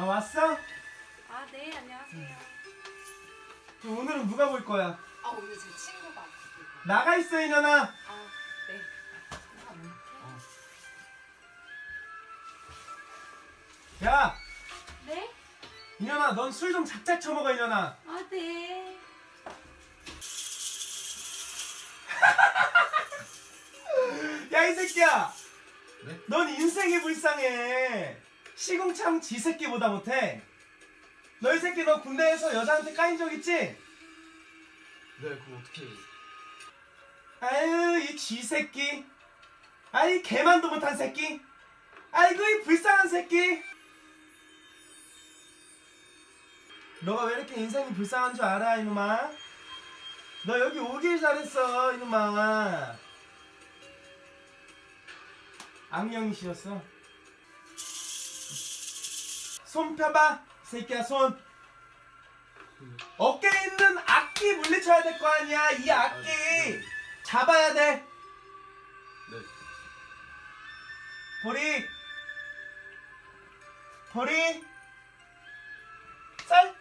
아 왔어? 아, 네, 안녕하세요. 그럼 오늘은 누가 볼 거야? 아, 오늘 제 친구가. 나가 있어 이년아. 아, 네. 야 네? 이년아 넌 술 좀 작작 처먹어 이년아. 아, 네. 야 이 새끼야. 네? 넌 인생이 불쌍해. 시궁창 지 새끼보다 못해. 너이 새끼 너 군대에서 여자한테 까인 적 있지? 네, 그거 어떻게 아유 이 쥐 새끼. 아이 개만도 못한 새끼. 아이고 이 불쌍한 새끼. 너가 왜 이렇게 인생이 불쌍한 줄 알아 이놈아? 너 여기 오길 잘했어 이놈아. 악령이시였어. 손 펴봐 새끼야 손. 어깨에 있는 악기 물리쳐야 될 거 아니야 이 악기. 네. 잡아야 돼. 네. 보리. 보리. 쌀.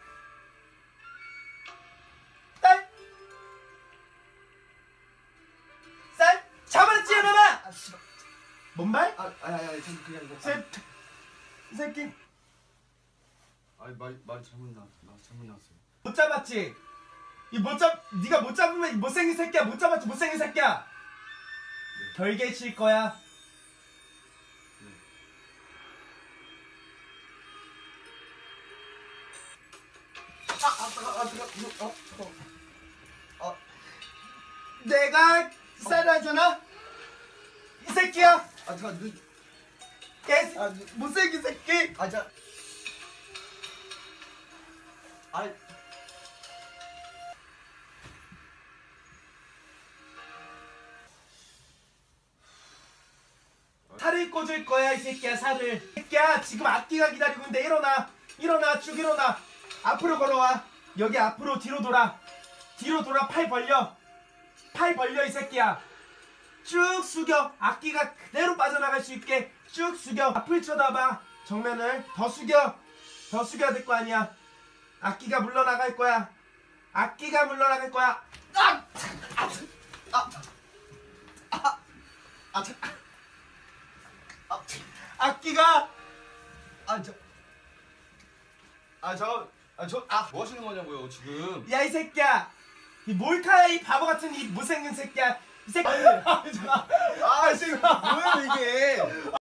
딸. 쌀. 잡았지 이놈아. 뭔 말? 아, 아, 아, 아, 참 그냥 이거. 새, 이 새끼 아, 말, 말 잘못 나, 나 잘못 나왔어요. 못 잡았지? 이 못 잡, 네가 못 잡으면 이 못생긴 새끼야 못 잡았지 못생긴 새끼야. 결계 칠 거야. 네. 아, 아, 잠깐, 아, 잠깐, 이거, 어, 잠깐. 아, 내가 쌀하잖아. 이 새끼야. 아, 잠깐, 눈, 개 아, 못생긴 새끼. 아, 자. 아, 살을 꽂을 거야 이 새끼야 살을. 이 새끼야 지금 악기가 기다리고 있는데 일어나. 일어나 쭉 일어나. 앞으로 걸어와. 여기 앞으로 뒤로 돌아. 뒤로 돌아 팔 벌려. 팔 벌려 이 새끼야. 쭉 숙여. 악기가 그대로 빠져나갈 수 있게 쭉 숙여. 앞을 쳐다봐. 정면을 더 숙여. 더 숙여야 될 거 아니야. 악기가 물러나갈 거야. 악기가 물러나갈 거야. 아, 아, 아, 아, 자, 아, 악기가 아, 저, 아, 저, 아, 저, 아, 뭐 하시는 거냐고요, 지금? 야 이 새끼야 이 몰카야 이 바보 같은 이 못생긴 새끼야 이 새끼 아, 아, 지금 뭐예요, 이게?